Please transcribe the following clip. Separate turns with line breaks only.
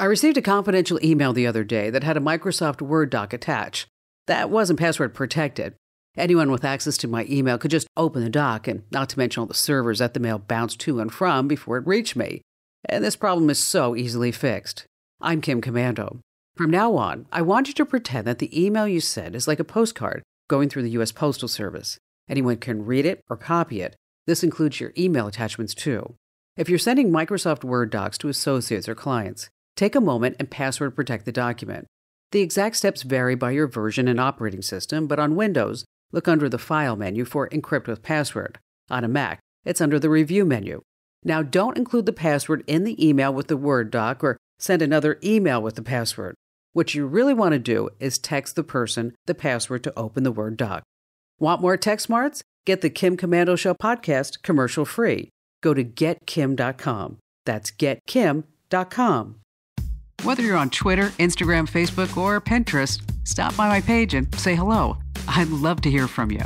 I received a confidential email the other day that had a Microsoft Word doc attached. That wasn't password protected. Anyone with access to my email could just open the doc, and not to mention all the servers that the mail bounced to and from before it reached me. And this problem is so easily fixed. I'm Kim Komando. From now on, I want you to pretend that the email you send is like a postcard going through the U.S. Postal Service. Anyone can read it or copy it. This includes your email attachments too. If you're sending Microsoft Word docs to associates or clients, Take a moment and password protect the document. The exact steps vary by your version and operating system, but on Windows, look under the File menu for Encrypt with Password. On a Mac, it's under the Review menu. Now, don't include the password in the email with the Word doc or send another email with the password. What you really want to do is text the person the password to open the Word doc. Want more tech smarts? Get the Kim Komando Show podcast commercial free. Go to getkim.com. That's getkim.com. Whether you're on Twitter, Instagram, Facebook, or Pinterest, stop by my page and say hello. I'd love to hear from you.